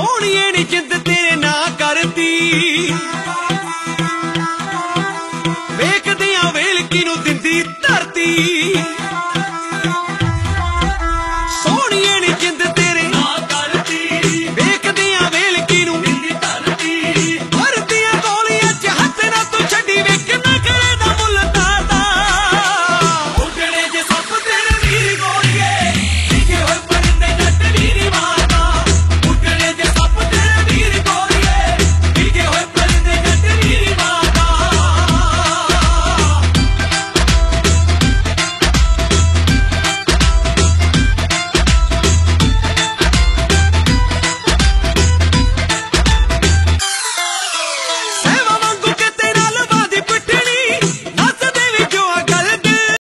ਸੋਹਣੀਏ ਨੀ ਜਿੰਦ ਤੇਰੇ ਨਾ ਕਰਦੀ। ਵੇਖਦਿਆਂ ਵੇਲਕੀ ਨੂੰ ਦਿੰਦੀ ਧਰਤੀ।